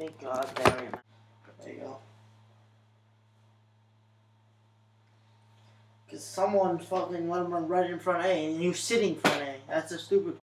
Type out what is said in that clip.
Thank God, Darian. There you go. Because someone fucking let him run right in front of A, and you sitting in front of A. That's a stupid